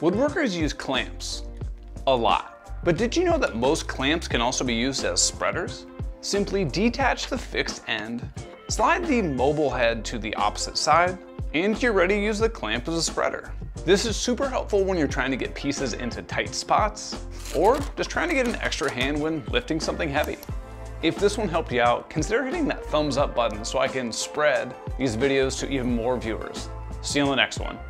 Woodworkers use clamps a lot. But did you know that most clamps can also be used as spreaders? Simply detach the fixed end, slide the mobile head to the opposite side, and you're ready to use the clamp as a spreader. This is super helpful when you're trying to get pieces into tight spots, or just trying to get an extra hand when lifting something heavy. If this one helped you out, consider hitting that thumbs up button so I can spread these videos to even more viewers. See you on the next one.